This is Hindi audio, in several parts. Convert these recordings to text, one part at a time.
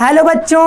हेलो बच्चों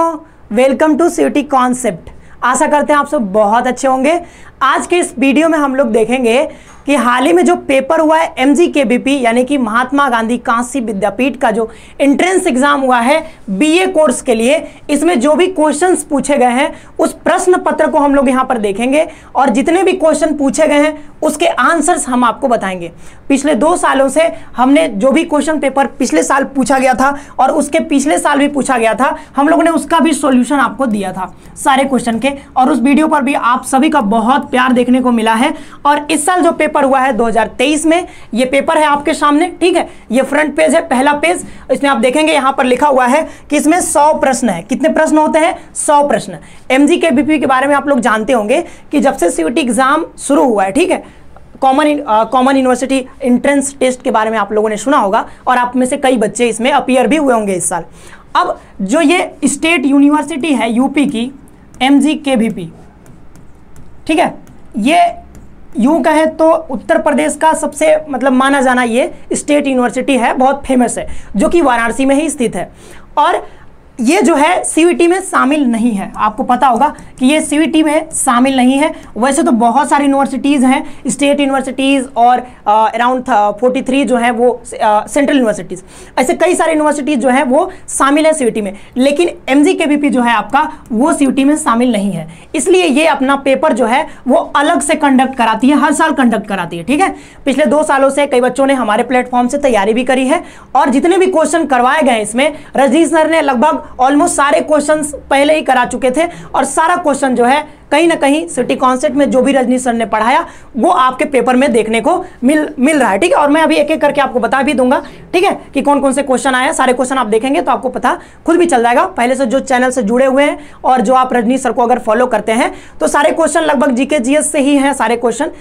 वेलकम टू सिटी कॉन्सेप्ट। आशा करते हैं आप सब बहुत अच्छे होंगे। आज के इस वीडियो में हम लोग देखेंगे कि हाल ही में जो पेपर हुआ है एम जी के बी पी यानी कि महात्मा गांधी कांसी विद्यापीठ का जो एंट्रेंस एग्ज़ाम हुआ है बीए कोर्स के लिए, इसमें जो भी क्वेश्चंस पूछे गए हैं, उस प्रश्न पत्र को हम लोग यहाँ पर देखेंगे और जितने भी क्वेश्चन पूछे गए हैं, उसके आंसर्स हम आपको बताएँगे। पिछले दो सालों से हमने जो भी क्वेश्चन पेपर पिछले साल पूछा गया था और उसके पिछले साल भी पूछा गया था, हम लोगों ने उसका भी सोल्यूशन आपको दिया था सारे क्वेश्चन के। और उस वीडियो पर भी आप सभी का बहुत प्यार देखने को मिला है और इस साल जो पेपर हुआ है 2023 में, ये पेपर है आपके सामने, ठीक है? ये फ्रंट पेज है, पहला पेज इसमें आप देखेंगे यहाँ पर लिखा हुआ है कि इसमें 100 प्रश्न है। कितने प्रश्न होते हैं? 100 प्रश्न। एमजी के बीपी के बारे में आप लोग जानते होंगे कि जब से सीयूटी एग्ज़ाम शुरू हुआ है, ठीक है? Common common university entrance test के बारे में आप लोगों ने सुना होगा और आप में से कई बच्चे इसमें अपियर भी हुए होंगे इस साल। अब जो ये स्टेट यूनिवर्सिटी है यूपी की एम जी के ठीक है? ये यूँ कहें तो उत्तर प्रदेश का सबसे मतलब माना जाना ये स्टेट यूनिवर्सिटी है, बहुत फ़ेमस है, जो कि वाराणसी में ही स्थित है। और ये जो है सीवीटी में शामिल नहीं है। आपको पता होगा कि ये सीवीटी में शामिल नहीं है। वैसे तो बहुत सारी यूनिवर्सिटीज़ हैं स्टेट यूनिवर्सिटीज़ और अराउंड फोर्टी थ्री जो है वो सेंट्रल यूनिवर्सिटीज़ ऐसे कई सारे यूनिवर्सिटीज़ जो है वो शामिल है सीवीटी में। लेकिन एम जी जो है आपका, वो सीवीटी में शामिल नहीं है। इसलिए ये अपना पेपर जो है, वो अलग से कंडक्ट कराती है, हर साल कंडक्ट कराती है, ठीक है? पिछले दो सालों से कई बच्चों ने हमारे प्लेटफॉर्म से तैयारी भी करी है और जितने भी क्वेश्चन करवाए गए इसमें, रजनीश सर ने लगभग ऑलमोस्ट सारे क्वेश्चंस पहले ही करा चुके थे और सारा क्वेश्चन जो है कहीं ना कहीं सिटी कॉन्सेप्ट में जो भी रजनी सर ने पढ़ाया, वो आपके पेपर में देखने को मिल मिल रहा है, ठीक है? और मैं अभी एक एक करके आपको बता भी दूँगा, ठीक है, कि कौन कौन से क्वेश्चन आया सारे क्वेश्चन आप देखेंगे तो आपको पता खुद भी चल जाएगा। पहले से जो चैनल से जुड़े हुए हैं और जो आप रजनी सर को अगर फॉलो करते हैं तो सारे क्वेश्चन लगभग जीके जीएस से ही हैं सारे क्वेश्चन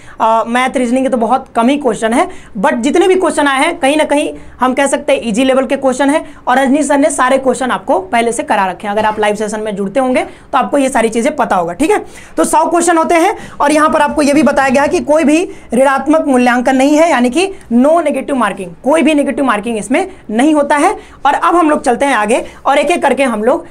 मैथ रीजनिंग के तो बहुत कम ही क्वेश्चन है बट जितने भी क्वेश्चन आए हैं, कहीं ना कहीं हम कह सकते हैं ईजी लेवल के क्वेश्चन है और रजनी सर ने सारे क्वेश्चन आपको पहले से करा रखे हैं। अगर आप लाइव सेशन में जुड़ते होंगे तो आपको ये सारी चीज़ें पता होगा, ठीक है? तो सौ क्वेश्चन होते हैं और यहाँ पर आपको यह भी बताया गया है कि कोई भी ऋणात्मक मूल्यांकन नहीं है, यानी कि नो नेगेटिव मार्किंग कोई भी नेगेटिव मार्किंग इसमें नहीं होता है। और अब हम लोग चलते हैं आगे और एक एक करके हम लोग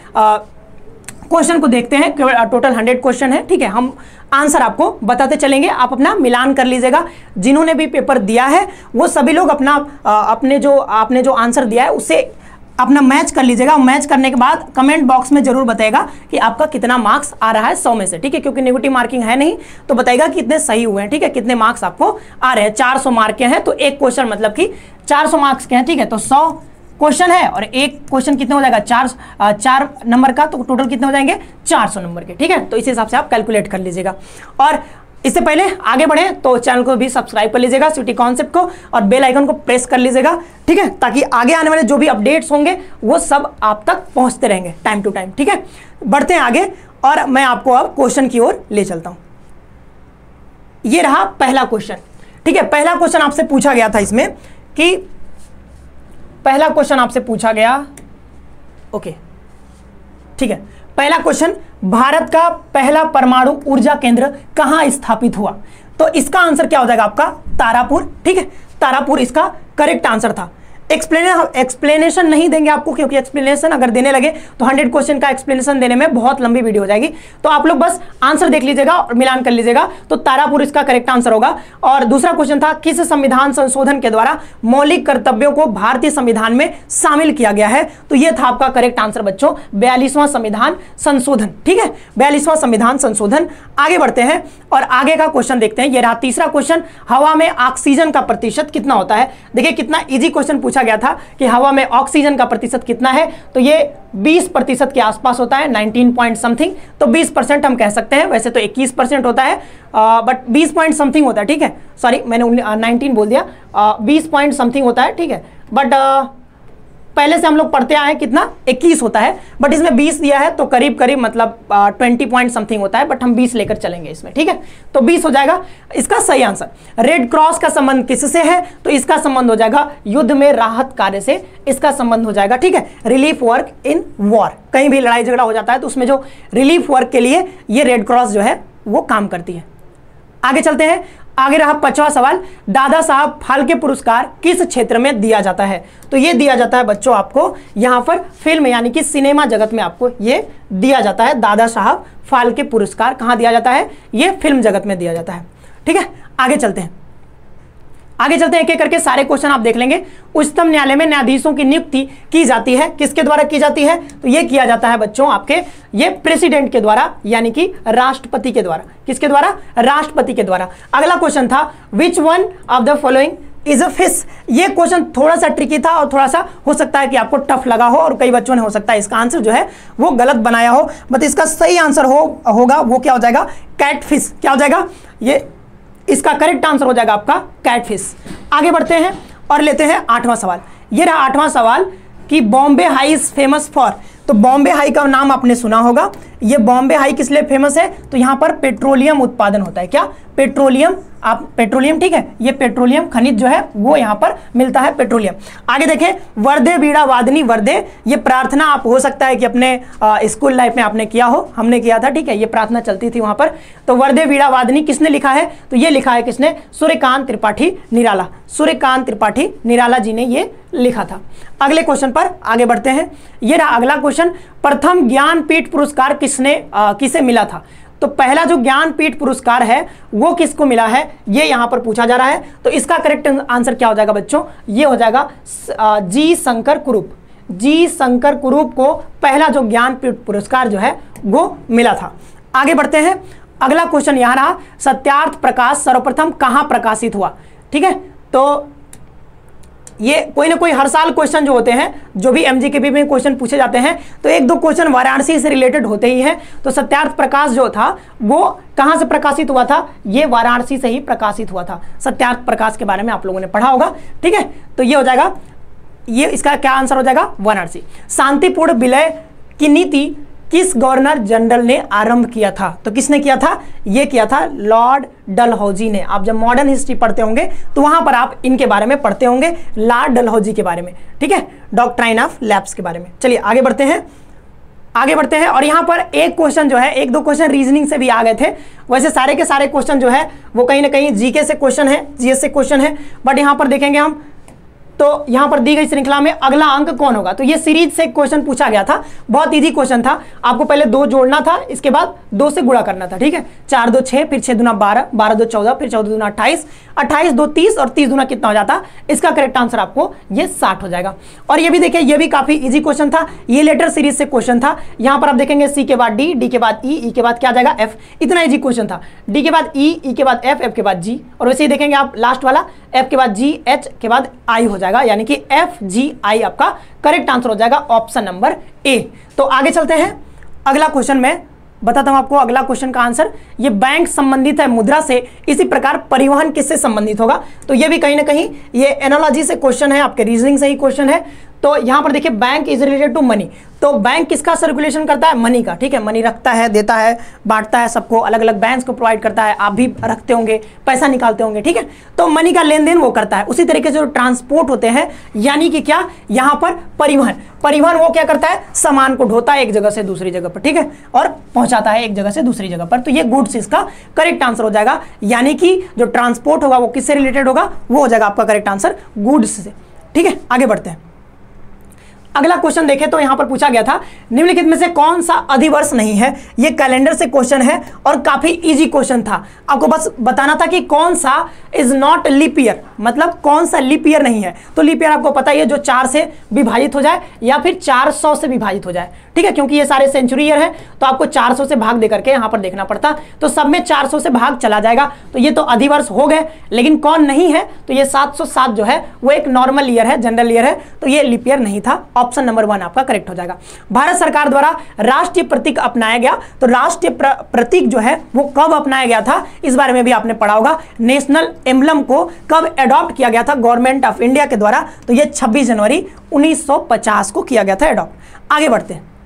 क्वेश्चन को देखते हैं टोटल हंड्रेड क्वेश्चन है, ठीक है? हम आंसर आपको बताते चलेंगे। आप अपना मिलान कर लीजिएगा। जिन्होंने भी पेपर दिया है, वो सभी लोग अपना अपने जो, आपने जो आंसर दिया है, उसे अपना मैच कर लीजिएगा मैच करने के बाद कमेंट बॉक्स में ज़रूर बताएगा कि आपका कितना मार्क्स आ रहा है सौ में से, ठीक है? क्योंकि नेगेटिव मार्किंग है नहीं तो बताएगा कितने सही हुए हैं, ठीक है? कितने मार्क्स आपको आ रहे हैं? चार सौ मार्क के हैं तो एक क्वेश्चन मतलब कि चार सौ मार्क्स के हैं, ठीक है? तो सौ क्वेश्चन है और एक क्वेश्चन कितने हो जाएगा? चार चार नंबर का तो टोटल कितने हो जाएँगे? चार सौ नंबर के, ठीक है? तो इस हिसाब से आप कैलकुलेट कर लीजिएगा। और इससे पहले आगे बढ़े तो चैनल को भी सब्सक्राइब कर लीजिएगा, सिटी कॉन्सेप्ट को और बेल आइकन को प्रेस कर लीजिएगा, ठीक है? ताकि आगे आने वाले जो भी अपडेट्स होंगे, वो सब आप तक पहुँचते रहेंगे टाइम टू टाइम ठीक है? बढ़ते हैं आगे और मैं आपको अब क्वेश्चन की ओर ले चलता हूँ। ये रहा पहला क्वेश्चन ठीक है? पहला क्वेश्चन आपसे पूछा गया था इसमें कि पहला क्वेश्चन आपसे पूछा गया, ओके, ठीक है? पहला क्वेश्चन भारत का पहला परमाणु ऊर्जा केंद्र कहाँ स्थापित हुआ? तो इसका आंसर क्या हो जाएगा आपका? तारापुर, ठीक है? तारापुर इसका करेक्ट आंसर था। एक्सप्लेने एक्सप्लेनेशन नहीं देंगे आपको क्योंकि एक्सप्लेनेशन अगर देने लगे तो हंड्रेड क्वेश्चन का एक्सप्लेनेशन देने में बहुत लंबी वीडियो हो जाएगी। तो आप लोग बस आंसर देख लीजिएगा और मिलान कर लीजिएगा। तो तारापुर इसका करेक्ट आंसर होगा। और दूसरा क्वेश्चन था, किस संविधान संशोधन के द्वारा मौलिक कर्तव्यों को भारतीय संविधान में शामिल किया गया है? तो यह था आपका करेक्ट आंसर बच्चों। बयालीसवां संविधान संशोधन, ठीक है? बयालीसवां संविधान संशोधन। आगे बढ़ते हैं और आगे का क्वेश्चन देखते हैं। यह रहा तीसरा क्वेश्चन हवा में ऑक्सीजन का प्रतिशत कितना होता है? देखिए कितना ईजी क्वेश्चन पूछा गया था कि हवा में ऑक्सीजन का प्रतिशत कितना है तो ये 20 प्रतिशत के आसपास होता है 19 पॉइंट समथिंग। तो 20 परसेंट हम कह सकते हैं वैसे तो 21 परसेंट होता है आ, बट 20 पॉइंट समथिंग होता है ठीक है? सॉरी मैंने नाइनटीन बोल दिया। बीस पॉइंट समथिंग होता है ठीक है? बट पहले से हम लोग पढ़ते आए कितना? 21 होता है। बट इसमें 20 दिया है तो करीब करीब मतलब ट्वेंटी पॉइंट समथिंग होता है बट हम 20 लेकर चलेंगे इसमें, ठीक है? तो 20 हो जाएगा। इसका सही आंसर रेड क्रॉस का संबंध किससे है? तो इसका संबंध हो जाएगा युद्ध में राहत कार्य से, इसका संबंध हो जाएगा, ठीक है? रिलीफ वर्क इन वॉर कहीं भी लड़ाई झगड़ा हो जाता है तो उसमें जो रिलीफ वर्क के लिए ये रेड क्रॉस जो है, वो काम करती है। आगे चलते हैं। आगे रहा पचवा सवाल, दादा साहब फाल्के पुरस्कार किस क्षेत्र में दिया जाता है? तो ये दिया जाता है बच्चों आपको, यहाँ पर फ़िल्म यानी कि सिनेमा जगत में आपको ये दिया जाता है, दादा साहब फाल्के पुरस्कार कहाँ दिया जाता है? ये फ़िल्म जगत में दिया जाता है। ठीक है, आगे चलते हैं। आगे चलते हैं एक एक करके सारे क्वेश्चन आप देख लेंगे। उच्चतम न्यायालय में न्यायाधीशों की नियुक्ति की जाती है। किसके द्वारा की जाती है? तो ये किया जाता है बच्चों आपके, ये प्रेसिडेंट के द्वारा, यानी कि राष्ट्रपति के द्वारा। किसके द्वारा? राष्ट्रपति के द्वारा। अगला क्वेश्चन था which one of the following is a fish ये क्वेश्चन थोड़ा सा ट्रिकी था और थोड़ा सा हो सकता है कि आपको टफ लगा हो और कई बच्चों ने हो सकता है इसका आंसर जो है वो गलत बनाया हो। बट इसका सही आंसर हो, होगा, वो क्या हो जाएगा? कैट फ़िश क्या हो जाएगा? ये इसका करेक्ट आंसर हो जाएगा आपका कैटफिश आगे बढ़ते हैं और लेते हैं आठवां सवाल. ये रहा आठवां सवाल कि Bombay high is famous for तो बॉम्बे हाई का नाम आपने सुना होगा. ये बॉम्बे हाई किस लिए फ़ेमस है? तो यहाँ पर पेट्रोलियम उत्पादन होता है। क्या? पेट्रोलियम, आप पेट्रोलियम, ठीक है? ये पेट्रोलियम खनिज जो है, वो यहाँ पर मिलता है पेट्रोलियम। आगे देखें, वर्दे बीड़ा वादनी, वर्दे, ये प्रार्थना आप, हो सकता है कि अपने स्कूल लाइफ में आपने किया हो, हमने किया था, ठीक है? ये प्रार्थना चलती थी वहाँ पर। तो वर्दे बीड़ा वादनी किसने लिखा है? तो ये लिखा है किसने? सूर्यकांत त्रिपाठी निराला। सूर्यकांत त्रिपाठी निराला जी ने ये लिखा था। अगले क्वेश्चन पर आगे बढ़ते हैं। ये रहा अगला क्वेश्चन। प्रथम ज्ञानपीठ पुरस्कार किसने आ, किसे मिला था? तो पहला जो ज्ञानपीठ पुरस्कार है वो किसको मिला है? ये यहाँ पर पूछा जा रहा है। तो इसका करेक्ट आंसर क्या हो जाएगा बच्चों? ये हो जाएगा जी शंकर कुरूप। जी शंकर कुरूप को पहला जो ज्ञानपीठ पुरस्कार जो है वो मिला था। आगे बढ़ते हैं। अगला क्वेश्चन यहाँ रहा सत्यार्थ प्रकाश सर्वप्रथम कहाँ प्रकाशित हुआ? ठीक है? तो ये कोई ना कोई हर साल क्वेश्चन जो होते हैं, जो भी एम के में क्वेश्चन पूछे जाते हैं तो एक दो क्वेश्चन वाराणसी से रिलेटेड होते ही हैं। तो सत्यार्थ प्रकाश जो था, वो कहाँ से प्रकाशित हुआ था? ये वाराणसी से ही प्रकाशित हुआ था। सत्यार्थ प्रकाश के बारे में आप लोगों ने पढ़ा होगा, ठीक है? तो ये हो जाएगा, ये इसका क्या आंसर हो जाएगा? वाराणसी। शांतिपूर्ण विलय की नीति किस गवर्नर जनरल ने आरंभ किया था? तो किसने किया था? यह किया था लॉर्ड डलहौजी ने। आप जब मॉडर्न हिस्ट्री पढ़ते होंगे तो वहाँ पर आप इनके बारे में पढ़ते होंगे, लॉर्ड डलहौजी के बारे में। ठीक है? डॉक्ट्राइन ऑफ़ लैब्स के बारे में। चलिए, आगे बढ़ते हैं। आगे बढ़ते हैं, और यहाँ पर एक क्वेश्चन जो है, एक दो क्वेश्चन रीजनिंग से भी आ गए थे। वैसे सारे के सारे क्वेश्चन जो है, वो कहीं ना कहीं जीके से क्वेश्चन है, जीएस से क्वेश्चन है, बट यहाँ पर देखेंगे हम तो यहाँ पर दी गई श्रृंखला में अगला अंक कौन होगा? तो ये सीरीज़ से क्वेश्चन पूछा गया था। बहुत इजी क्वेश्चन था। आपको पहले दो जोड़ना था इसके बाद दो से गुड़ा करना था ठीक है? चार दो छह फिर छह दुना बारह बारह दो चौदह फिर चौदह दुना अट्ठाईस अट्ठाईस दो तीस और तीस दुना कितना हो जाता? इसका करेक्ट आंसर आपको ये साठ हो जाएगा। और ये भी देखिए ये भी काफ़ी इजी क्वेश्चन था। ये लेटर सीरीज़ से क्वेश्चन था। यहाँ पर आप देखेंगे सी के बाद डी डी के बाद ई e, ई e के बाद क्या जाएगा? एफ़ इतना इजी क्वेश्चन था। डी के बाद ई e, ई के बाद एफ़ एफ़ के बाद जी और वैसे ही देखेंगे आप लास्ट वाला एफ़ के बाद जी एच के बाद आई हो जाएगा। यानी कि एफ़ जी आई आपका करेक्ट आंसर हो जाएगा ऑप्शन नंबर ए तो आगे चलते हैं। अगला क्वेश्चन में बताता हूँ आपको अगला क्वेश्चन का आंसर ये बैंक संबंधित है मुद्रा से, इसी प्रकार परिवहन किससे संबंधित होगा? तो ये भी कहीं ना कहीं, ये एनोलॉजी से क्वेश्चन है, आपके रीजनिंग से ही क्वेश्चन है। तो यहाँ पर देखिए bank is related to money तो बैंक किसका सर्कुलेशन करता है? मनी का, ठीक है? मनी रखता है, देता है, बांटता है सबको अलग अलग बैंक को प्रोवाइड करता है, आप भी रखते होंगे, पैसा निकालते होंगे, ठीक है? तो मनी का लेन देन वो करता है। उसी तरीके से जो ट्रांसपोर्ट होते हैं, यानी कि क्या? यहाँ पर परिवहन। परिवहन वो क्या करता है? सामान को ढोता है एक जगह से दूसरी जगह पर, ठीक है? और पहुंचाता है एक जगह से दूसरी जगह पर। तो ये गुड्स इसका करेक्ट आंसर हो जाएगा। यानी कि जो ट्रांसपोर्ट होगा वो किससे रिलेटेड होगा? वो हो जाएगा आपका करेक्ट आंसर गुड्स से। ठीक है? आगे बढ़ते हैं। अगला क्वेश्चन देखें तो यहाँ पर पूछा गया था, निम्नलिखित में से कौन सा अधिवर्ष नहीं है? ये कैलेंडर से क्वेश्चन है और काफ़ी इजी क्वेश्चन था। आपको बस बताना था कि कौन सा इज़ नॉट लिप ईयर मतलब कौन सा लिप ईयर नहीं है? तो लिप ईयर आपको पता ही है, जो चार से विभाजित हो जाए या फिर चार सौ से विभाजित हो जाए। ठीक है, क्योंकि ये सारे सेंचुरी ईयर है तो आपको 400 से भाग दे करके यहाँ पर देखना पड़ता। तो सब में 400 से भाग चला जाएगा। तो ये तो अधिवर्ष हो गए, लेकिन कौन नहीं है? तो ये 707 जो है, वो एक नॉर्मल ईयर है जनरल ईयर है। तो ये लिप ईयर नहीं था ऑप्शन नंबर वन आपका करेक्ट हो जाएगा। भारत सरकार द्वारा राष्ट्रीय प्रतीक अपनाया गया तो राष्ट्रीय प्र, प्रतीक जो है वो कब अपनाया गया था? इस बारे में भी आपने पढ़ा होगा। नेशनल एम्बलम को कब एडॉप्ट किया गया था? गवर्नमेंट ऑफ़ इंडिया के द्वारा तो यह छब्बीस जनवरी उन्नीस सौ पचास को किया गया था एडॉप्ट आगे बढ़ते हैं।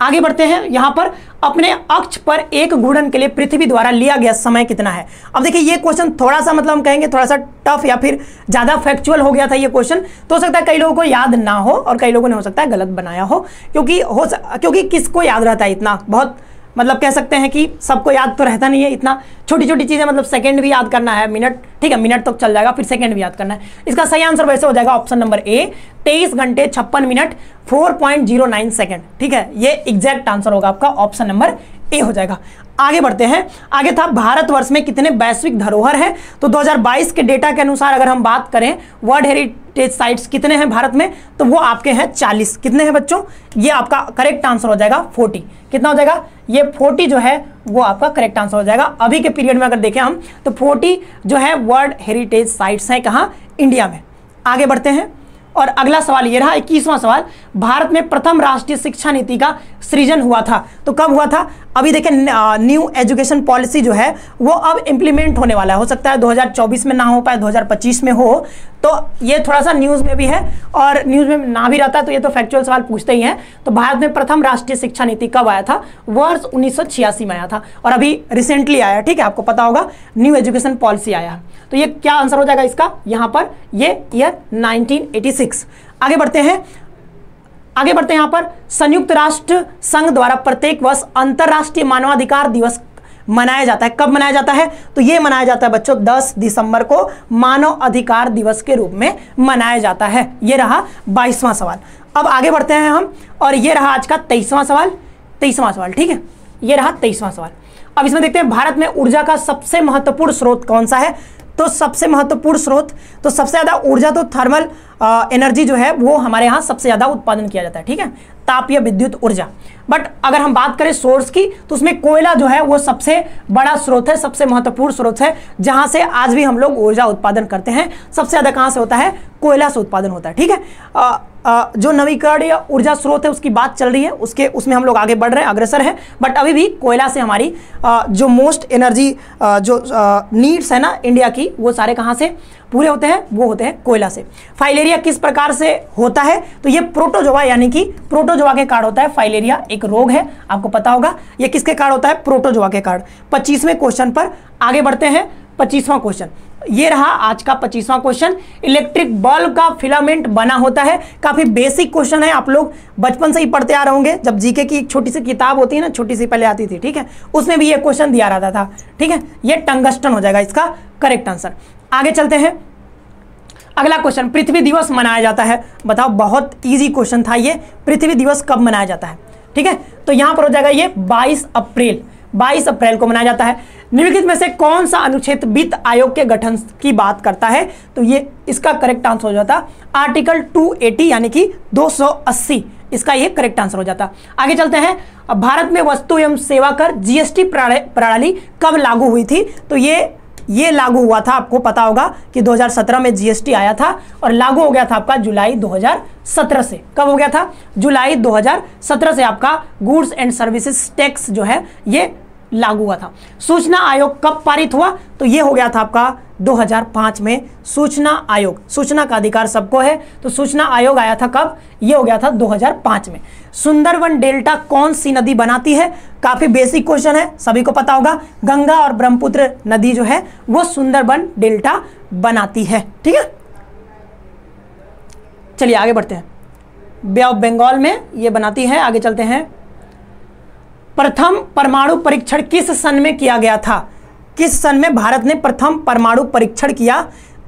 आगे बढ़ते हैं। यहाँ पर अपने अक्ष पर एक घूर्णन के लिए पृथ्वी द्वारा लिया गया समय कितना है? अब देखिए, ये क्वेश्चन थोड़ा सा मतलब हम कहेंगे थोड़ा सा टफ या फिर ज़्यादा फैक्चुअल हो गया था ये क्वेश्चन तो हो सकता है कई लोगों को याद ना हो और कई लोगों ने हो सकता है गलत बनाया हो, क्योंकि हो क्योंकि किसको याद रहता है इतना? बहुत मतलब कह सकते हैं कि सबको याद तो रहता नहीं है इतना। छोटी छोटी चीज़ें मतलब सेकंड भी याद करना है मिनट ठीक है मिनट तो चल जाएगा, फिर सेकंड भी याद करना है। इसका सही आंसर वैसे हो जाएगा ऑप्शन नंबर ए तेईस घंटे छप्पन minute four point zero nine second ठीक है? ये एग्जैक्ट आंसर होगा आपका ऑप्शन नंबर ए हो जाएगा। आगे बढ़ते हैं। आगे था, भारतवर्ष में कितने वैश्विक धरोहर है? तो 2022 के डेटा के अनुसार अगर हम बात करें वर्ल्ड हेरिटेज साइट्स कितने हैं भारत में? तो वो आपके हैं 40 कितने हैं बच्चों? ये आपका करेक्ट आंसर हो जाएगा 40 कितना हो जाएगा? ये 40 जो है, वो आपका करेक्ट आंसर हो जाएगा। अभी के पीरियड में अगर देखें हम तो 40 जो है वर्ल्ड हेरिटेज साइट्स हैं कहाँ? इंडिया में। आगे बढ़ते हैं। और अगला सवाल ये रहा, इक्कीसवां सवाल, भारत में प्रथम राष्ट्रीय शिक्षा नीति का सृजन हुआ था। तो कब हुआ था? अभी देखें न्यू एजुकेशन पॉलिसी जो है, वो अब इंप्लीमेंट होने वाला है। हो सकता है 2024 में ना हो पाए 2025 में हो। तो ये थोड़ा सा न्यूज़ में भी है और न्यूज़ में ना भी रहता है तो ये तो फैक्चुअल सवाल पूछते ही हैं। तो भारत में प्रथम राष्ट्रीय शिक्षा नीति कब आया था? वर्ष उन्नीस सौ छियासी में आया था और अभी रिसेंटली आया, ठीक है? आपको पता होगा न्यू एजुकेशन पॉलिसी आया। तो ये क्या आंसर हो जाएगा इसका? यहाँ पर ये ईयर 1986 आगे बढ़ते हैं। आगे बढ़ते हैं यहाँ पर। संयुक्त राष्ट्र संघ द्वारा प्रत्येक वर्ष अंतरराष्ट्रीय मानवाधिकार दिवस मनाया जाता है। कब मनाया जाता है? तो ये मनाया जाता है बच्चों 10 दिसंबर को मानव अधिकार दिवस के रूप में मनाया जाता है। ये रहा बाईसवां सवाल। अब आगे बढ़ते हैं हम, और ये रहा आज का तेईसवां सवाल। तेईसवां सवाल, ठीक है? ये रहा तेईसवां सवाल। अब इसमें देखते हैं, भारत में ऊर्जा का सबसे महत्वपूर्ण स्रोत कौन सा है? तो सबसे महत्वपूर्ण स्रोत तो सबसे ज़्यादा ऊर्जा तो थर्मल एनर्जी जो है, वो हमारे यहाँ सबसे ज़्यादा उत्पादन किया जाता है, ठीक है? तापीय विद्युत ऊर्जा। बट अगर हम बात करें सोर्स की तो उसमें कोयला जो है वो सबसे बड़ा स्रोत है सबसे महत्वपूर्ण स्रोत है जहाँ से आज भी हम लोग ऊर्जा उत्पादन करते हैं। सबसे ज़्यादा कहाँ से होता है? कोयला से उत्पादन होता है ठीक है? आ, आ, जो नवीकरणीय ऊर्जा स्रोत है उसकी बात चल रही है उसके उसमें हम लोग आगे बढ़ रहे हैं अग्रसर है। बट अभी भी कोयला से हमारी आ, जो मोस्ट एनर्जी जो नीड्स है ना इंडिया की वो सारे कहाँ से? पूरे होते हैं, वो होते हैं कोयला से। फाइलेरिया किस प्रकार से होता है? तो ये प्रोटोजोआ यानी कि प्रोटोजोआ के कारण होता है। फाइलेरिया एक रोग है, आपको पता होगा। ये किसके कारण होता है? प्रोटोजोआ के कारण पच्चीसवें क्वेश्चन पर आगे बढ़ते हैं। पच्चीसवां क्वेश्चन ये रहा आज का पच्चीसवां क्वेश्चन इलेक्ट्रिक बल्ब का फिलामेंट बना होता है। काफ़ी बेसिक क्वेश्चन है, आप लोग बचपन से ही पढ़ते आ रहे होंगे। जब जीके की एक छोटी सी किताब होती है ना, छोटी सी पहले आती थी, ठीक है? उसमें भी ये क्वेश्चन दिया रहता था, ठीक है? ये टंगस्टन हो जाएगा इसका करेक्ट आंसर आगे चलते हैं। अगला क्वेश्चन पृथ्वी दिवस मनाया जाता है। बताओ, बहुत इजी क्वेश्चन था ये। पृथ्वी दिवस कब मनाया जाता है? ठीक है? तो यहाँ पर हो जाएगा ये 22 अप्रैल। 22 अप्रैल को मनाया जाता है। निम्नलिखित में से कौन सा अनुच्छेद वित्त आयोग के गठन की बात करता है? तो ये इसका करेक्ट आंसर हो जाता। आर्टिकल 280 यानी कि 280 इसका ये करेक्ट आंसर हो जाता। आगे चलते हैं। भारत में वस्तु एवं सेवा कर जीएसटी प्रणाली कब लागू हुई थी? तो ये ये लागू हुआ था, आपको पता होगा कि 2017 में जीएसटी आया था और लागू हो गया था आपका जुलाई 2017 से। कब हो गया था? जुलाई 2017 से आपका गुड्स एंड सर्विसेज़ टैक्स जो है, ये लागू हुआ था। सूचना आयोग कब पारित हुआ? तो ये हो गया था आपका 2005 में। सूचना आयोग, सूचना का अधिकार सबको है। तो सूचना आयोग आया था कब? ये हो गया था 2005 में। सुंदरवन डेल्टा कौन सी नदी बनाती है? काफ़ी बेसिक क्वेश्चन है, सभी को पता होगा। गंगा और ब्रह्मपुत्र नदी जो है, वो सुंदरवन डेल्टा बनाती है। ठीक है? चलिए आगे बढ़ते हैं। बे ऑफ़ बंगाल में ये बनाती है, आगे चलते हैं। प्रथम परमाणु परीक्षण किस सन में किया गया था? किस सन में भारत ने प्रथम परमाणु परीक्षण किया?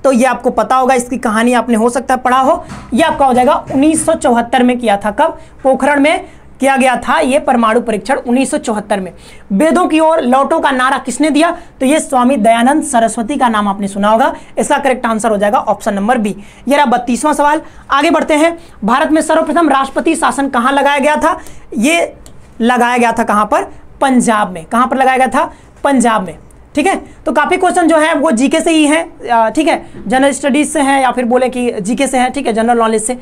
तो ये आपको पता होगा, इसकी कहानी आपने हो सकता है पढ़ा हो। ये आपका हो जाएगा उन्नीस सौ चौहत्तर में किया था। कब? पोखरण में किया गया था ये परमाणु परीक्षण 1974 में। वेदों की ओर लौटों का नारा किसने दिया? तो ये स्वामी दयानंद सरस्वती का नाम आपने सुना होगा। इसका करेक्ट आंसर हो जाएगा ऑप्शन नंबर बी ये रहा बत्तीसवां सवाल। आगे बढ़ते हैं। भारत में सर्वप्रथम राष्ट्रपति शासन कहाँ लगाया गया था? ये लगाया गया था कहाँ पर? पंजाब में। कहाँ पर लगाया गया था? पंजाब में। ठीक है? तो काफ़ी क्वेश्चन जो है, वो जीके से ही है। ठीक है? जनरल स्टडीज़ से है या फिर बोले कि जीके से है, ठीक है? जनरल नॉलेज से।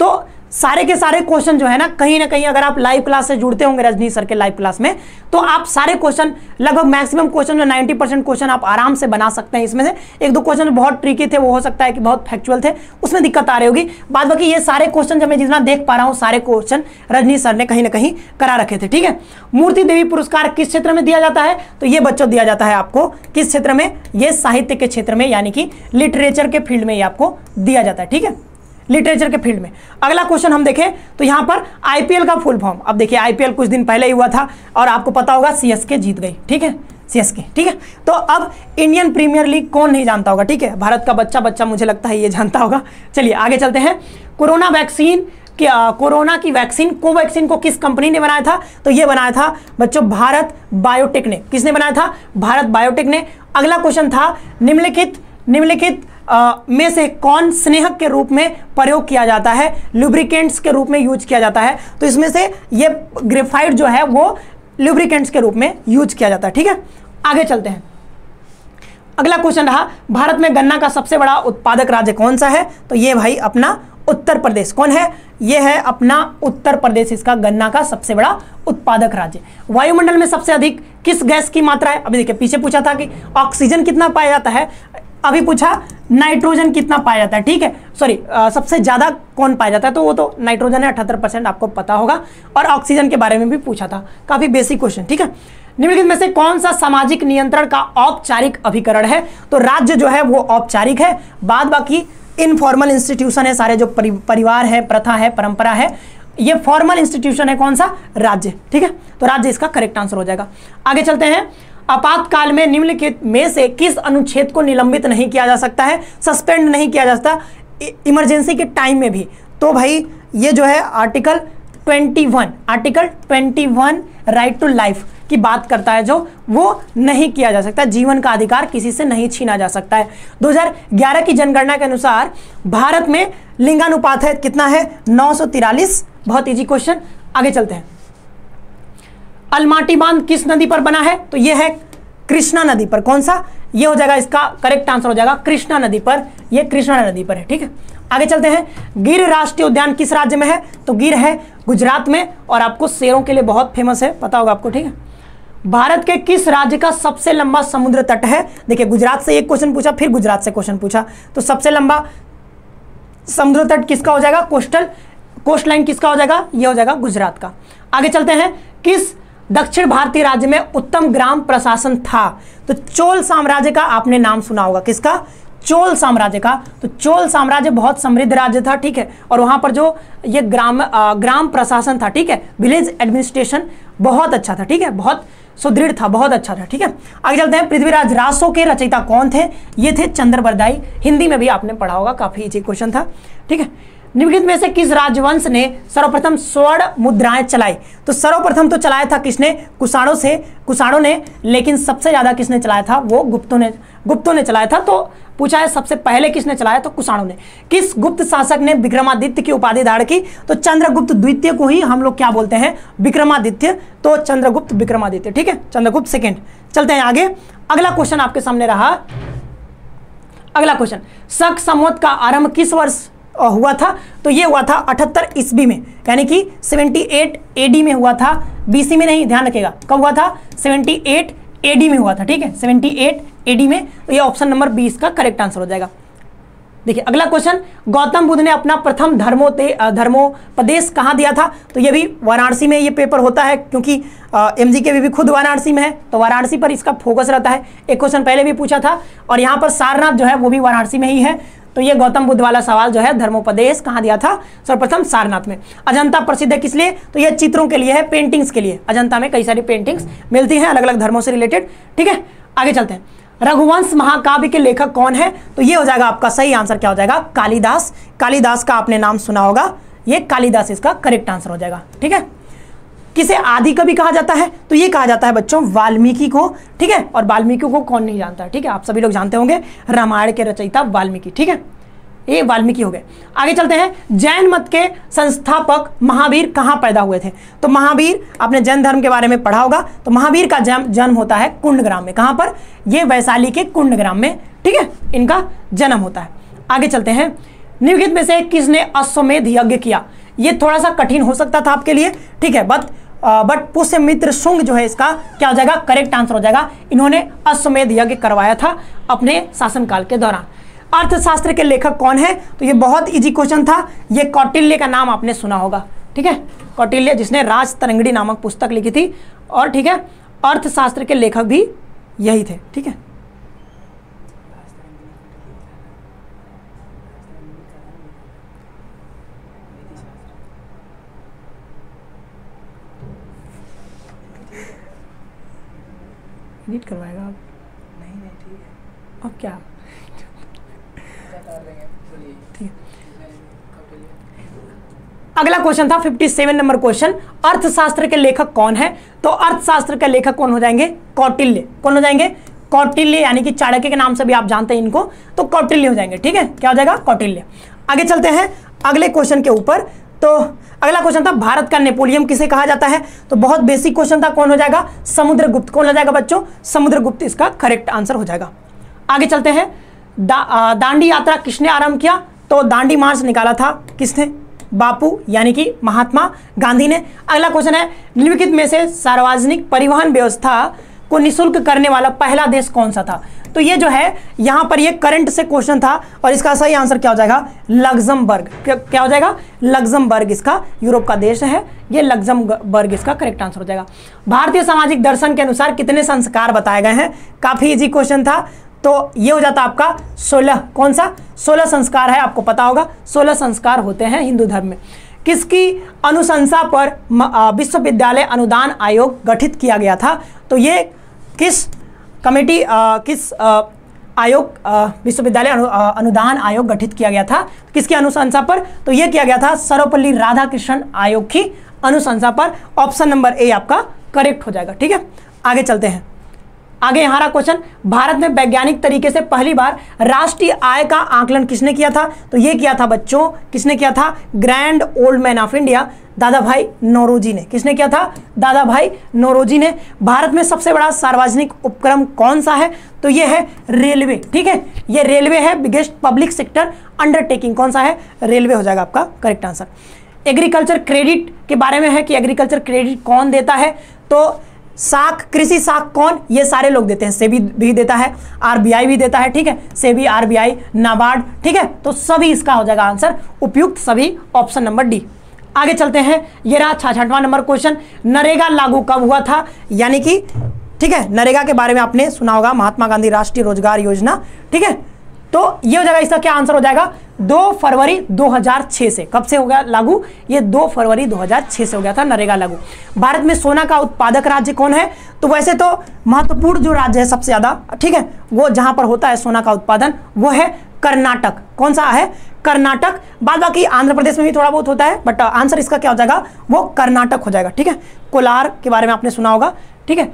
तो सारे के सारे क्वेश्चन जो है ना, कहीं ना कहीं अगर आप लाइव क्लास से जुड़ते होंगे रजनी सर के लाइव क्लास में तो आप सारे क्वेश्चन लगभग मैक्सिमम क्वेश्चन जो 90 परसेंट क्वेश्चन आप आराम से बना सकते हैं इसमें से। एक दो क्वेश्चन बहुत ट्रिकी थे, वो हो सकता है कि बहुत फैक्चुअल थे, उसमें दिक्कत आ रही होगी। बाद बाकी ये सारे क्वेश्चन जब मैं जितना देख पा रहा हूँ, सारे क्वेश्चन रजनी सर ने कहीं ना कहीं करा रखे थे, ठीक है? मूर्ति देवी पुरस्कार किस क्षेत्र में दिया जाता है? तो ये बच्चों दिया जाता है आपको, किस क्षेत्र में? ये साहित्य के क्षेत्र में, यानी कि लिटरेचर के फ़ील्ड में ये आपको दिया जाता है, ठीक है? लिटरेचर के फ़ील्ड में। अगला क्वेश्चन हम देखें तो यहाँ पर आईपीएल का फुल फॉर्म। अब देखिए, आईपीएल कुछ दिन पहले ही हुआ था और आपको पता होगा सीएसके जीत गई, ठीक है? सीएसके, ठीक है? तो अब इंडियन प्रीमियर लीग कौन नहीं जानता होगा, ठीक है? भारत का बच्चा बच्चा मुझे लगता है ये जानता होगा। चलिए, आगे चलते हैं। कोरोना वैक्सीन कोरोना की वैक्सीन, कोवैक्सीन को किस कंपनी ने बनाया था? तो ये बनाया था, बच्चों, भारत बायोटेक ने। किसने बनाया था? भारत बायोटेक ने। अगला क्वेश्चन था, निम्नलिखित निम्नलिखित में से कौन स्नेहक के रूप में प्रयोग किया जाता है लुब्रिकेंट्स के रूप में यूज़ किया जाता है तो इसमें से ये ग्रेफाइड जो है वो लुब्रिकेंट्स के रूप में यूज़ किया जाता है, ठीक है? आगे चलते हैं। अगला क्वेश्चन रहा, भारत में गन्ना का सबसे बड़ा उत्पादक राज्य कौन सा है? तो ये भाई अपना उत्तर प्रदेश कौन है? यह है अपना उत्तर प्रदेश, इसका गन्ना का सबसे बड़ा उत्पादक राज्य। वायुमंडल में सबसे अधिक किस गैस की मात्रा है? अभी देखिए, पीछे पूछा था कि ऑक्सीजन कितना पाया जाता है? अभी पूछा नाइट्रोजन कितना पाया जाता है? ठीक है? सॉरी सबसे ज़्यादा कौन पाया जाता है? तो वो तो नाइट्रोजन है अठहत्तर परसेंट आपको पता होगा। और ऑक्सीजन के बारे में भी पूछा था। काफ़ी बेसिक क्वेश्चन ठीक है? निम्नलिखित में से कौन सा सामाजिक नियंत्रण का औपचारिक अभिकरण है? तो राज्य जो है वो औपचारिक है। बाद बाकी इनफॉर्मल इंस्टीट्यूशन है सारे जो परि, परिवार है प्रथा है परंपरा है ये फॉर्मल इंस्टीट्यूशन है कौन सा? राज्य ठीक है? तो राज्य इसका करेक्ट आंसर हो जाएगा। आगे चलते हैं। आपातकाल में निम्नलिखित में से किस अनुच्छेद को निलंबित नहीं किया जा सकता है? सस्पेंड नहीं किया जा सकता। इमरजेंसी के टाइम में भी। तो भाई, ये जो है article 21 article 21 right to life की बात करता है जो, वो नहीं किया जा सकता। जीवन का अधिकार किसी से नहीं छीना जा सकता है। 2011 की जनगणना के अनुसार भारत में लिंगानुपात है कितना है? नौ बहुत इजी क्वेश्चन आगे चलते हैं। अलमाटी बाँध किस नदी पर बना है? तो यह है कृष्णा नदी पर। कौन सा? ये हो जाएगा इसका करेक्ट आंसर हो जाएगा कृष्णा नदी पर। यह कृष्णा नदी पर है, ठीक है? आगे चलते हैं। गिर राष्ट्रीय उद्यान किस राज्य में है? तो गिर है गुजरात में और आपको शेरों के लिए बहुत फ़ेमस है, पता होगा आपको, ठीक है? भारत के किस राज्य का सबसे लंबा समुद्र तट है? देखिए, गुजरात से एक क्वेश्चन पूछा, फिर गुजरात से क्वेश्चन पूछा। तो सबसे लंबा समुद्र तट किसका हो जाएगा? कोस्टल कोस्ट लाइन किसका हो जाएगा? यह हो जाएगा गुजरात का। आगे चलते हैं। किस दक्षिण भारतीय राज्य में उत्तम ग्राम प्रशासन था। तो चोल साम्राज्य का आपने नाम सुना होगा। किसका? चोल साम्राज्य का। तो चोल साम्राज्य बहुत समृद्ध राज्य था, ठीक है? और वहाँ पर जो ये ग्राम ग्राम प्रशासन था, ठीक है? विलेज एडमिनिस्ट्रेशन बहुत अच्छा था, ठीक है? बहुत सुदृढ़ था, बहुत अच्छा था, ठीक है? आगे चलते हैं। पृथ्वीराज रासो के रचयिता कौन थे? ये थे चंद्रबरदाई। हिंदी में भी आपने पढ़ा होगा, काफ़ी क्वेश्चन था, ठीक है? निम्नलिखित में से किस राजवंश ने सर्वप्रथम स्वर्ण मुद्राएँ चलाई? तो सर्वप्रथम तो चलाया था किसने? कुषाणों से, कुषाणों ने, लेकिन सबसे ज़्यादा किसने चलाया था? वो गुप्तों ने गुप्तों ने चलाया था। तो पूछा है सबसे पहले किसने चलाया? तो कुषाणों ने। किस गुप्त शासक ने विक्रमादित्य की उपाधि धारण की? तो चंद्रगुप्त द्वितीय को ही हम लोग क्या बोलते हैं? विक्रमादित्य। तो चंद्रगुप्त विक्रमादित्य, ठीक है? चंद्रगुप्त सेकेंड। चलते हैं आगे। अगला क्वेश्चन आपके सामने रहा। अगला क्वेश्चन। सख समवत का आरंभ किस वर्ष हुआ था। तो ये हुआ था अठहत्तर ईस्वी में। यानी कि 78 एडी में हुआ था। बीसी में नहीं, ध्यान रखेगा कब हुआ था? 78 एडी में हुआ था, ठीक है? 78 एडी में। तो ये ऑप्शन नंबर 20 का करेक्ट आंसर हो जाएगा। देखिए अगला क्वेश्चन गौतम बुद्ध ने अपना प्रथम धर्मोते धर्मोपदेश कहाँ दिया था? तो ये भी वाराणसी में ये पेपर होता है क्योंकि एम जी के भी, भी खुद वाराणसी में है तो वाराणसी पर इसका फोकस रहता है। एक क्वेश्चन पहले भी पूछा था और यहाँ पर सारनाथ जो है वो भी वाराणसी में ही है। तो ये गौतम बुद्ध वाला सवाल जो है धर्मोपदेश कहाँ दिया था? सर्वप्रथम सारनाथ में। अजंता प्रसिद्ध है किस लिए? तो ये चित्रों के लिए है पेंटिंग्स के लिए। अजंता में कई सारी पेंटिंग्स मिलती हैं अलग अलग धर्मों से रिलेटेड ठीक है आगे चलते हैं। रघुवंश महाकाव्य के लेखक कौन है? तो ये हो जाएगा आपका सही आंसर, क्या हो जाएगा? कालिदास। कालिदास का आपने नाम सुना होगा। ये कालिदास इसका करेक्ट आंसर हो जाएगा। ठीक है? किसे? आदि कवि कहा जाता है। तो ये कहा जाता है बच्चों, वाल्मीकि को। ठीक है? और वाल्मीकि को कौन नहीं जानता ठीक है? आप सभी लोग जानते होंगे रामायण के रचयिता वाल्मीकि। ठीक है? ये वाल्मीकि हो गए। आगे चलते हैं। जैन मत के संस्थापक महावीर कहाँ पैदा हुए थे? तो महावीर आपने जैन धर्म के बारे में पढ़ा होगा। तो महावीर का जन्म होता है कुंडग्राम में। कहाँ पर? ये वैशाली के कुंडग्राम में। ठीक है? इनका जन्म होता है। आगे चलते हैं। निम्नलिखित में से किसने अश्वमेध यज्ञ किया? ये थोड़ा सा कठिन हो सकता था आपके लिए। ठीक है but but Pushyamitra Shunga जो है इसका क्या हो जाएगा? करेक्ट आंसर हो जाएगा। इन्होंने अश्वमेध यज्ञ करवाया था अपने शासनकाल के दौरान। अर्थशास्त्र के लेखक कौन है? तो ये बहुत इजी क्वेश्चन था। ये कौटिल्य का नाम आपने सुना होगा। ठीक है? कौटिल्य जिसने राज तरंगड़ी नामक पुस्तक लिखी थी। और ठीक है अर्थशास्त्र के लेखक भी यही थे। ठीक है? करवाएगा आप? नहीं नहीं ठीक है। अब क्या? अगला क्वेश्चन था 57 नंबर क्वेश्चन अर्थशास्त्र के लेखक कौन है? तो अर्थशास्त्र के लेखक कौन हो जाएँगे? कौटिल्य। कौन हो जाएँगे? कौटिल्य यानी कि चाणक्य के नाम से भी आप जानते हैं इनको तो कौटिल्य हो जाएँगे ठीक है? क्या हो जाएगा? कौटिल्य। आगे चलते हैं अगले क्वेश्चन के ऊपर। तो अगला क्वेश्चन था भारत का नेपोलियन किसे कहा जाता है? तो बहुत बेसिक क्वेश्चन था कौन हो जाएगा? समुद्रगुप्त। कौन हो जाएगा बच्चों? समुद्रगुप्त इसका करेक्ट आंसर हो जाएगा। आगे चलते हैं दा, दांडी यात्रा किसने आरंभ किया? तो दांडी मार्च निकाला था किसने? बापू यानी कि महात्मा गांधी ने। अगला क्वेश्चन है निम्नलिखित में से सार्वजनिक परिवहन व्यवस्था को निशुल्क करने वाला पहला देश कौन सा था? तो ये जो है यहाँ पर ये करंट से क्वेश्चन था और इसका सही आंसर क्या हो जाएगा? लग्जमबर्ग। क्या, हो जाएगा? लग्जमबर्ग इसका यूरोप का देश है। ये लग्जमबर्ग इसका करेक्ट आंसर हो जाएगा। भारतीय सामाजिक दर्शन के अनुसार कितने संस्कार बताए गए हैं? काफ़ी इजी क्वेश्चन था। तो ये हो जाता आपका सोलह। कौन सा? सोलह संस्कार है आपको पता होगा। सोलह संस्कार होते हैं हिंदू धर्म में। किसकी अनुशंसा पर विश्वविद्यालय अनुदान आयोग गठित किया गया था? तो ये किस कमेटी आ, किस आ, आयोग विश्वविद्यालय अनु, अनुदान आयोग गठित किया गया था? किसकी अनुशंसा पर? तो ये किया गया था सर्वपल्ली राधाकृष्णन आयोग की अनुशंसा पर। ऑप्शन नंबर ए आपका करेक्ट हो जाएगा ठीक है? आगे चलते हैं। आगे रहा क्वेश्चन भारत में वैज्ञानिक तरीके से पहली बार राष्ट्रीय आय का आकलन किसने किया था? तो ये किया था बच्चों, किसने किया था? Grand old man of India Dadabhai Naoroji ने। किसने किया था? दादा भाई नौरोजी ने। भारत में सबसे बड़ा सार्वजनिक उपक्रम कौन सा है? तो ये है रेलवे, ठीक है? ये रेलवे है बिगेस्ट पब्लिक सेक्टर अंडरटेकिंग कौन सा है? रेलवे हो जाएगा आपका करेक्ट आंसर एग्रीकल्चर क्रेडिट के बारे में है कि एग्रीकल्चर क्रेडिट कौन देता है? तो साख, कृषि साख कौन? ये सारे लोग देते हैं। सेबी भी देता है, आरबीआई भी देता है, ठीक है? सेबी, आरबीआई, नाबार्ड, ठीक है? तो सभी इसका हो जाएगा आंसर। उपयुक्त सभी ऑप्शन नंबर डी। आगे चलते हैं। ये रहा छठवां नंबर क्वेश्चन। नरेगा लागू कब हुआ था? यानी कि, ठीक है, नरेगा के बारे में आपने सुना होगा। महात्मा गांधी राष्ट्रीय रोज़गार योजना, ठीक है? तो ये हो जाएगा, इसका क्या आंसर हो जाएगा? 2 फरवरी 2006 से। कब से हो गया लागू? ये 2 फरवरी 2006 से हो गया था, नरेगा लागू। भारत में सोना का उत्पादक राज्य कौन है? तो वैसे तो महत्वपूर्ण जो राज्य है सबसे ज़्यादा, ठीक है, वो जहाँ पर होता है सोना का उत्पादन, वो है कर्नाटक। कौन सा है? कर्नाटक। बाद बाकी आंध्र प्रदेश में भी थोड़ा बहुत होता है बट आंसर इसका क्या हो जाएगा? वो कर्नाटक हो जाएगा, ठीक है? कोलार के बारे में आपने सुना होगा, ठीक है?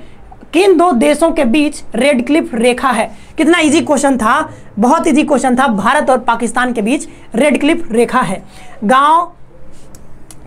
किन दो देशों के बीच रेड क्लिफ रेखा है? कितना इजी क्वेश्चन था, बहुत इजी क्वेश्चन था। भारत और पाकिस्तान के बीच रेड क्लिफ रेखा है। गाँव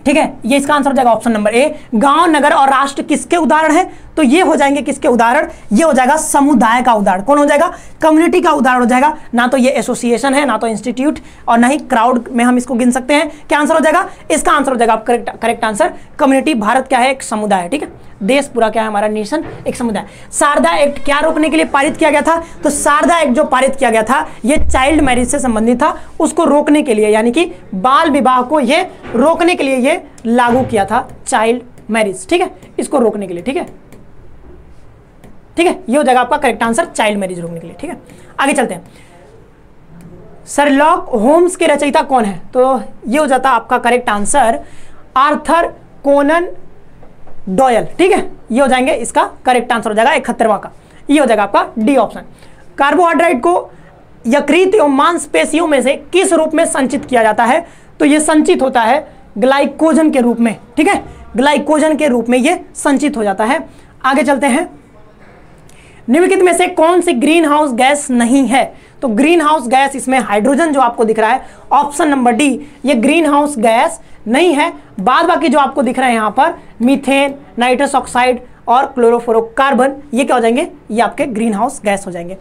ठीक है? ये इसका आंसर हो जाएगा ऑप्शन नंबर ए गाँव, नगर और राष्ट्र किसके उदाहरण है? तो ये हो जाएँगे किसके उदाहरण? ये हो जाएगा समुदाय का उदाहरण। कौन हो जाएगा? कम्युनिटी का उदाहरण हो जाएगा। ना तो ये एसोसिएशन है, ना तो इंस्टीट्यूट और ना ही क्राउड में हम इसको गिन सकते हैं। क्या आंसर हो जाएगा? इसका आंसर हो जाएगा आप correct correct answer community Bharat क्या है? एक समुदाय है ठीक है? देश पूरा क्या है? हमारा नेशन एक समुदाय। शारदा एक्ट क्या रोकने के लिए पारित किया गया था? तो शारदा एक्ट जो पारित किया गया था, ये चाइल्ड मैरिज से संबंधित था। उसको रोकने के लिए, यानी कि बाल विवाह को ये रोकने के लिए ये लागू किया था चाइल्ड मैरिज, ठीक है? इसको रोकने के लिए, ठीक है? ठीक है? ये हो जाएगा आपका करेक्ट आंसर चाइल्ड मैरिज रोकने के लिए, ठीक है? आगे चलते हैं। सरलॉक होम्स के रचयिता कौन है? तो ये हो जाता आपका correct answer Arthur Conan Doyle ठीक है? ये हो जाएँगे इसका करेक्ट आंसर हो जाएगा इकहत्तरवा का। ये हो जाएगा आपका डी ऑप्शन कार्बोहाइड्रेट को यकृत एवं मांसपेशियों में से किस रूप में संचित किया जाता है? तो ये संचित होता है ग्लाइकोजन के रूप में, ठीक है? ग्लाइकोजन के रूप में ये संचित हो जाता है। आगे चलते हैं। निम्नलिखित में से कौन सी ग्रीन हाउस गैस नहीं है? तो ग्रीन हाउस गैस इसमें हाइड्रोजन जो आपको दिख रहा है, ऑप्शन नंबर डी, ये ग्रीन हाउस गैस नहीं है। बाद बाकी जो आपको दिख रहा है यहाँ पर, मीथेन, नाइट्रस ऑक्साइड और क्लोरोफ्लोरोकार्बन ये क्या हो जाएँगे? ये आपके ग्रीन हाउस गैस हो जाएँगे।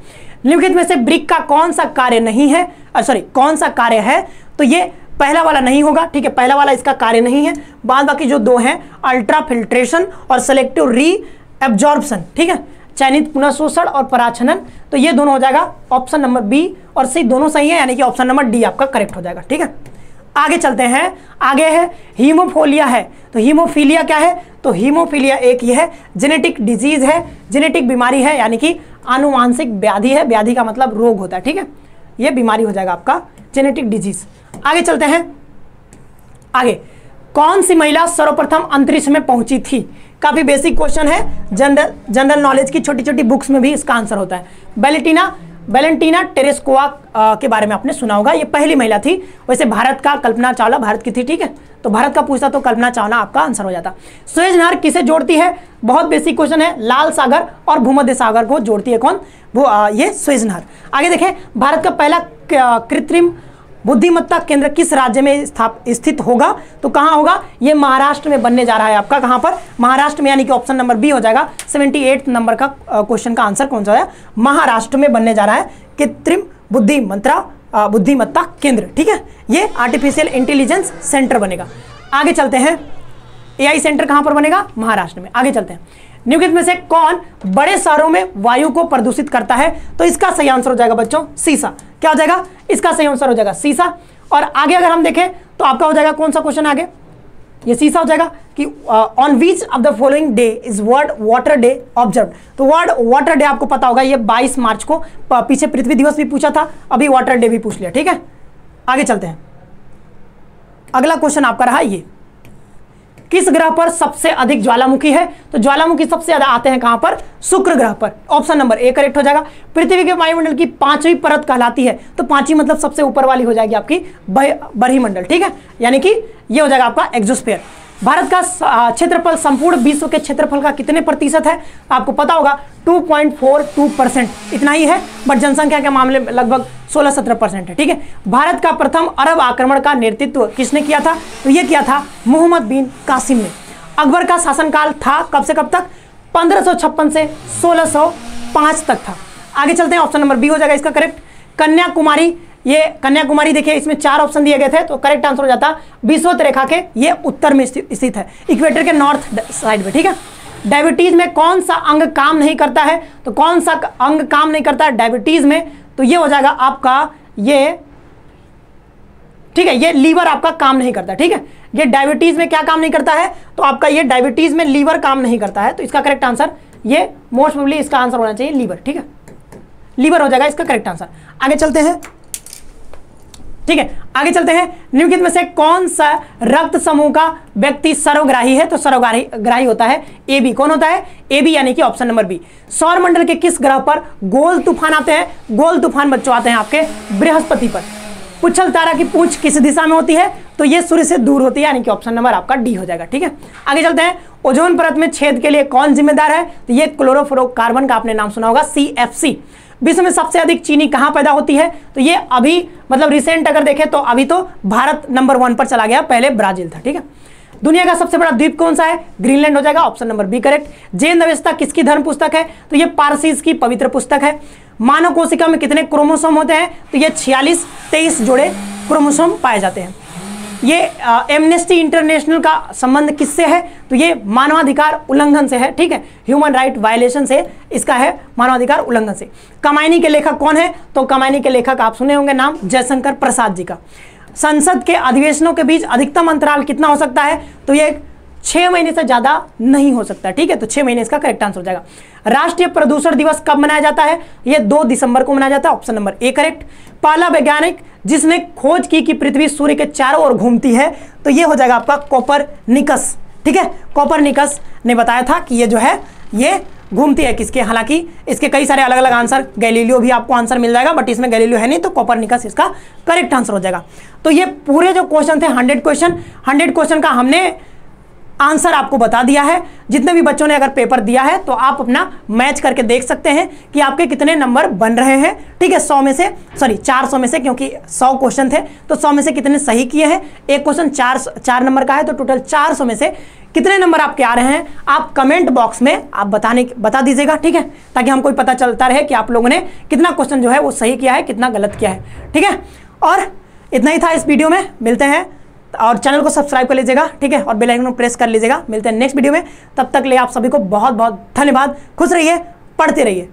निम्नलिखित में से ब्रिक का कौन सा कार्य नहीं है? सॉरी कौन सा कार्य है? तो ये पहला वाला नहीं होगा, ठीक है? पहला वाला इसका कार्य नहीं है। बाद बाकी जो दो हैं अल्ट्रा फिल्ट्रेशन और सेलेक्टिव री एब्जॉर्प्शन ठीक है? चयनित पुनः और पराक्षणन तो ये दोनों हो जाएगा ऑप्शन नंबर बी और सी दोनों सही है, यानी कि ऑप्शन नंबर डी आपका करेक्ट हो जाएगा, ठीक है? आगे चलते हैं। आगे है हीमोफोलिया है। तो हीमोफीलिया क्या है? तो हीमोफीलिया एक ये है जेनेटिक डिज़ीज़ है जेनेटिक बीमारी है, यानी कि आनुवांशिक व्याधि है। व्याधि का मतलब रोग होता है, ठीक है? ये बीमारी हो जाएगा आपका जेनेटिक डिज़ीज़ आगे चलते हैं। आगे कौन सी महिला सर्वप्रथम अंतरिक्ष में पहुँची थी? काफ़ी बेसिक क्वेश्चन है। जनरल जनरल नॉलेज की छोटी छोटी बुक्स में भी इसका आंसर होता है। बेलेटिना वेलेंटीना टेरेस्कोवा के बारे में आपने सुना होगा। ये पहली महिला थी। वैसे भारत का कल्पना चावला भारत की थी ठीक है? तो भारत का पूछता तो कल्पना चावला आपका आंसर हो जाता। सुएज नहर किसे जोड़ती है? बहुत बेसिक क्वेश्चन है। लाल सागर और भूमध्य सागर को जोड़ती है कौन? वो अ, ये सुएज नहर आगे देखें। भारत का पहला कृत्रिम बुद्धिमत्ता केंद्र किस राज्य में स्थित होगा? तो कहाँ होगा? ये महाराष्ट्र में बनने जा रहा है आपका कहाँ पर? महाराष्ट्र में यानी कि ऑप्शन नंबर बी हो जाएगा। 78 नंबर का क्वेश्चन का आंसर कौन सा है महाराष्ट्र में बनने जा रहा है कृत्रिम बुद्धिमत्ता अ, बुद्धिमत्ता केंद्र ठीक है? ये आर्टिफिशियल इंटेलिजेंस सेंटर बनेगा। आगे चलते हैं। एआई सेंटर कहाँ पर बनेगा? महाराष्ट्र में। आगे चलते हैं। निम्नलिखित में से कौन बड़े शहरों में वायु को प्रदूषित करता है? तो इसका सही आंसर हो जाएगा बच्चों, सीसा। क्या हो जाएगा? इसका सही आंसर हो जाएगा सीसा। और आगे अगर हम देखें तो आपका हो जाएगा कौन सा क्वेश्चन आगे? ये सीसा हो जाएगा कि on which of the following day is world water day observe तो वर्ल्ड वाटर डे आपको पता होगा, ये 22 मार्च को पीछे पृथ्वी दिवस भी पूछा था, अभी वाटर डे भी पूछ लिया, ठीक है? आगे चलते हैं। अगला क्वेश्चन आपका रहा ये। किस ग्रह पर सबसे अधिक ज्वालामुखी है? तो ज्वालामुखी सबसे ज़्यादा आते हैं कहाँ पर? शुक्र ग्रह पर। ऑप्शन नंबर ए करेक्ट हो जाएगा। पृथ्वी के वायुमंडल की पांचवी परत कहलाती है। तो पांचवी मतलब सबसे ऊपर वाली हो जाएगी आपकी बरही मंडल ठीक है? यानी कि यह हो जाएगा आपका एक्जोस्फेयर भारत का क्षेत्रफल संपूर्ण विश्व के क्षेत्रफल का कितने प्रतिशत है? आपको पता होगा 2.42 परसेंट इतना ही है बट जनसंख्या के मामले में लगभग 16-17 परसेंट है, ठीक है? भारत का प्रथम अरब आक्रमण का नेतृत्व किसने किया था? तो ये किया था मोहम्मद बिन कासिम ने। अकबर का शासनकाल था कब से कब तक? 1556 से 1605 तक था। आगे चलते हैं ऑप्शन नंबर बी हो जाएगा इसका करेक्ट कन्याकुमारी ये कन्याकुमारी देखिए, इसमें चार ऑप्शन दिए गए थे तो करेक्ट आंसर हो जाता विश्वत रेखा के, ये उत्तर में स्थित है। इक्वेटर के नॉर्थ साइड में, ठीक है? डायबिटीज़ में कौन सा अंग काम नहीं करता है? तो कौन सा अंग काम नहीं करता है? डायबिटीज़ में। तो ये हो जाएगा आपका ये, ठीक है, ये लीवर आपका काम नहीं करता, ठीक है? ये डायबिटीज़ में क्या काम नहीं करता है? तो आपका ये डायबिटीज़ में लीवर काम नहीं करता है। तो इसका करेक्ट आंसर ये मोस्ट प्रोबेबली इसका आंसर होना चाहिए लीवर ठीक है? लीवर हो जाएगा इसका करेक्ट आंसर आगे चलते हैं। ठीक है, आगे चलते हैं। निम्नलिखित में से कौन सा रक्त समूह का व्यक्ति सर्वग्राही है? तो सर्वग्राही ग्राही होता है ए बी कौन होता है? ए बी यानी कि ऑप्शन नंबर बी सौर मंडल के किस ग्रह पर गोल तूफ़ान आते हैं? गोल तूफ़ान बच्चों आते हैं आपके बृहस्पति पर। पुच्छल तारा की पूछ किस दिशा में होती है? तो ये सूर्य से दूर होती है, यानी कि ऑप्शन नंबर आपका डी हो जाएगा, ठीक है? आगे चलते हैं। ओजोन परत में छेद के लिए कौन जिम्मेदार है? तो ये क्लोरोफ्लोरोकार्बन का आपने नाम सुना होगा सी एफ़ सी विश्व में सबसे अधिक चीनी कहाँ पैदा होती है? तो ये अभी मतलब रिसेंट अगर देखें तो अभी तो भारत नंबर वन पर चला गया, पहले ब्राज़ील था, ठीक है? दुनिया का सबसे बड़ा द्वीप कौन सा है? ग्रीनलैंड हो जाएगा option number B correct Jain अवस्था किसकी धर्म पुस्तक है? तो ये पारसीज की पवित्र पुस्तक है। मानव कोशिका में कितने क्रोमोसोम होते हैं? तो ये छियालीस, तेईस जोड़े क्रोमोसोम पाए जाते हैं। ये एमनेस्टी इंटरनेशनल का संबंध किससे है? तो ये मानवाधिकार उल्लंघन से है, ठीक है? ह्यूमन राइट वायलेशन से इसका है मानवाधिकार उल्लंघन से। कमायनी के लेखक कौन है? तो कमायनी के लेखक आप सुने होंगे नाम जयशंकर प्रसाद जी का। संसद के अधिवेशनों के बीच अधिकतम अंतराल कितना हो सकता है? तो ये छह महीने से ज़्यादा नहीं हो सकता, ठीक है? तो छह महीने इसका करेक्ट आंसर हो जाएगा। राष्ट्रीय प्रदूषण दिवस कब मनाया जाता है? ये दो दिसंबर को मनाया जाता है ऑप्शन नंबर ए करेक्ट पहला वैज्ञानिक, जिसने खोज की कि पृथ्वी सूर्य के चारों ओर घूमती है तो ये हो जाएगा आपका कॉपर निकस ठीक है? कॉपर निकस ने बताया था कि ये जो है, ये घूमती है किसके? हालाँकि इसके कई सारे अलग अलग आंसर गैलीलियो भी आपको आंसर मिल जाएगा बट इसमें गैलीलियो है नहीं तो कॉपर निकस इसका करेक्ट आंसर हो जाएगा। तो ये पूरे जो क्वेश्चन थे हंड्रेड क्वेश्चन हंड्रेड क्वेश्चन का हमने आंसर आपको बता दिया है। जितने भी बच्चों ने अगर पेपर दिया है तो आप अपना मैच करके देख सकते हैं कि आपके कितने नंबर बन रहे हैं। ठीक है, सौ में से, सॉरी, चार सौ में से, क्योंकि सौ क्वेश्चन थे तो सौ में से कितने सही किए हैं? एक क्वेश्चन चार चार नंबर का है तो टोटल चार सौ में से कितने नंबर आपके आ रहे हैं? आप कमेंट बॉक्स में आप बताने, बता दीजिएगा, ठीक है? ताकि हमको पता चलता रहे कि आप लोगों ने कितना क्वेश्चन जो है वो सही किया है, कितना गलत किया है। ठीक है? और इतना ही था इस वीडियो में, मिलते हैं और चैनल को सब्सक्राइब कर लीजिएगा, ठीक है? और बेल आइकन को प्रेस कर लीजिएगा। मिलते हैं नेक्स्ट वीडियो में। तब तक ले आप सभी को बहुत बहुत धन्यवाद। खुश रहिए, पढ़ते रहिए।